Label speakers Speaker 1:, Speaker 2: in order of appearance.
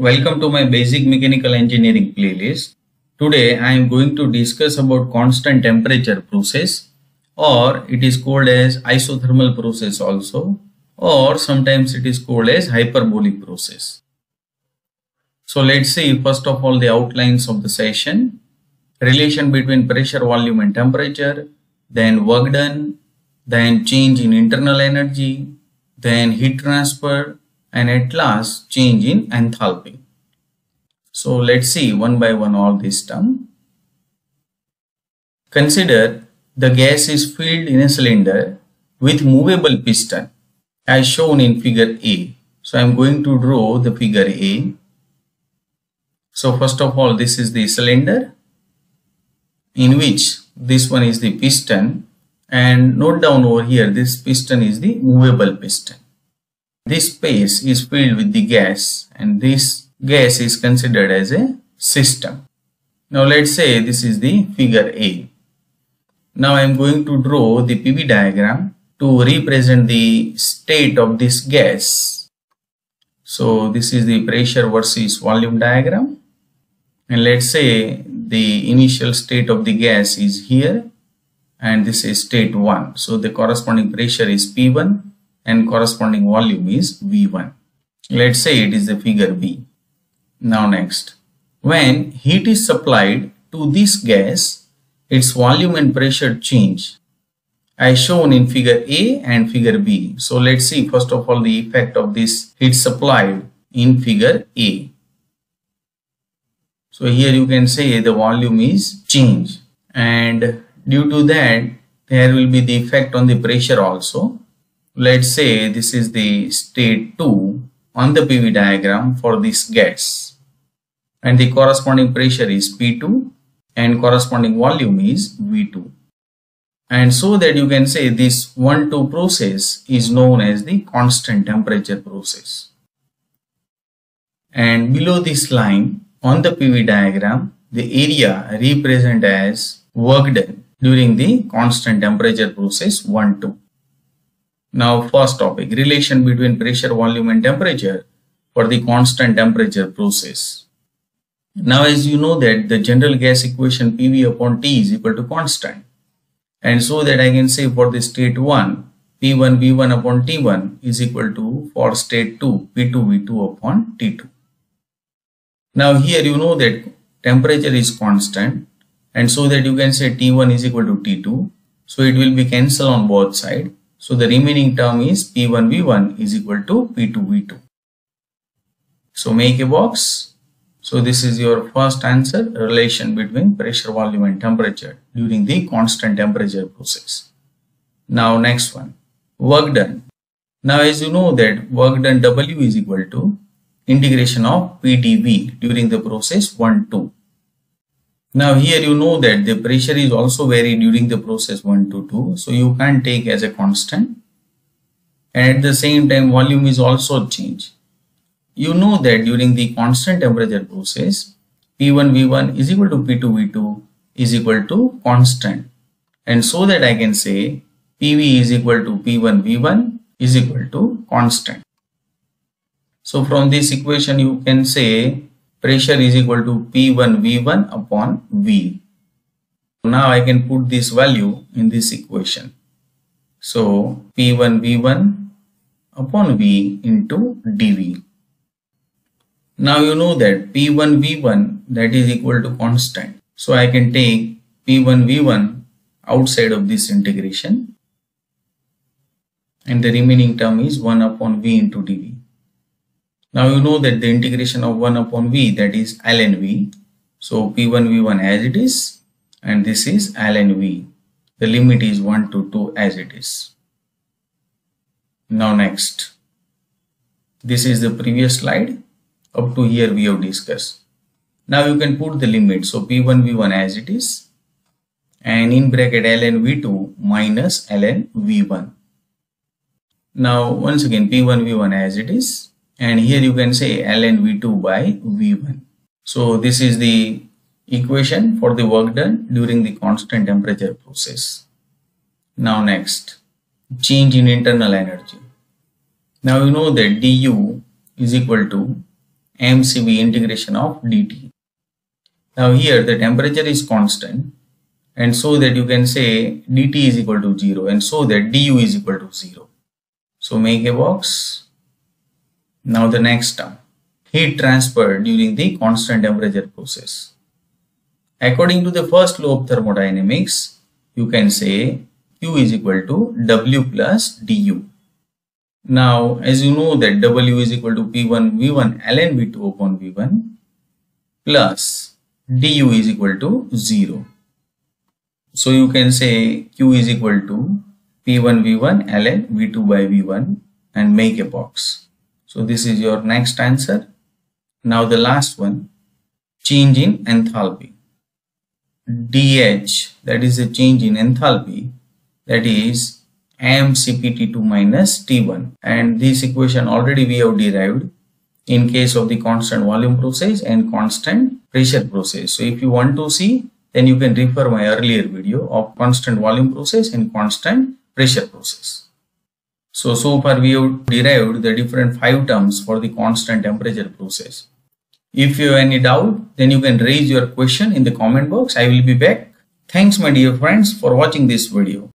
Speaker 1: Welcome to my basic mechanical engineering playlist. Today I am going to discuss about constant temperature process or it is called as isothermal process also or sometimes it is called as hyperbolic process. So let's see first of all the outlines of the session, relation between pressure, volume and temperature, then work done, then change in internal energy, then heat transfer and at last change in enthalpy. So let's see one by one all this term. Consider the gas is filled in a cylinder with movable piston as shown in figure A. So I'm going to draw the figure A. So first of all this is the cylinder in which this one is the piston and note down over here this piston is the movable piston. This space is filled with the gas and this gas is considered as a system. Now let's say this is the figure A. Now I am going to draw the PV diagram to represent the state of this gas. So this is the pressure versus volume diagram and let's say the initial state of the gas is here and this is state 1. So the corresponding pressure is P1 and corresponding volume is V1. Let's say it is the figure B. Now next, when heat is supplied to this gas, its volume and pressure change as shown in figure A and figure B. So let's see first of all the effect of this heat supplied in figure A. So here you can say the volume is change and due to that there will be the effect on the pressure also let's say this is the state 2 on the PV diagram for this gas and the corresponding pressure is P2 and corresponding volume is V2 and so that you can say this 1-2 process is known as the constant temperature process. And below this line on the PV diagram the area represent as work done during the constant temperature process 1-2 now first topic, relation between pressure, volume and temperature for the constant temperature process. Now as you know that the general gas equation PV upon T is equal to constant. And so that I can say for the state 1, P1 V1 upon T1 is equal to for state 2, P2 V2 upon T2. Now here you know that temperature is constant and so that you can say T1 is equal to T2. So it will be cancel on both sides so the remaining term is P1V1 is equal to P2V2. So make a box. So this is your first answer relation between pressure, volume and temperature during the constant temperature process. Now next one work done. Now as you know that work done W is equal to integration of PdV during the process 1 2. Now here you know that the pressure is also vary during the process 1 to 2. So you can take as a constant. And at the same time volume is also change. You know that during the constant temperature process P1 V1 is equal to P2 V2 is equal to constant. And so that I can say PV is equal to P1 V1 is equal to constant. So from this equation you can say pressure is equal to P1 V1 upon V. Now I can put this value in this equation. So P1 V1 upon V into dV. Now you know that P1 V1 that is equal to constant. So I can take P1 V1 outside of this integration and the remaining term is 1 upon V into dV. Now you know that the integration of 1 upon v that is ln v. So p1 v1 as it is and this is ln v. The limit is 1 to 2 as it is. Now next. This is the previous slide. Up to here we have discussed. Now you can put the limit. So p1 v1 as it is and in bracket ln v2 minus ln v1. Now once again p1 v1 as it is and here you can say ln v2 by v1 so this is the equation for the work done during the constant temperature process now next change in internal energy now you know that du is equal to mcv integration of dt. Now here the temperature is constant and so that you can say dt is equal to 0 and so that du is equal to 0. So make a box. Now the next term heat transfer during the constant temperature process. According to the first law of thermodynamics, you can say Q is equal to W plus du. Now, as you know that W is equal to P1 V1 ln V2 upon V1 plus du is equal to 0. So you can say Q is equal to P1 V1 ln V2 by V1 and make a box. So this is your next answer. Now the last one, change in enthalpy. dH, that is a change in enthalpy, that is mCpT2 minus T1. And this equation already we have derived in case of the constant volume process and constant pressure process. So if you want to see, then you can refer my earlier video of constant volume process and constant pressure process. So, so far we have derived the different five terms for the constant temperature process. If you have any doubt, then you can raise your question in the comment box. I will be back. Thanks my dear friends for watching this video.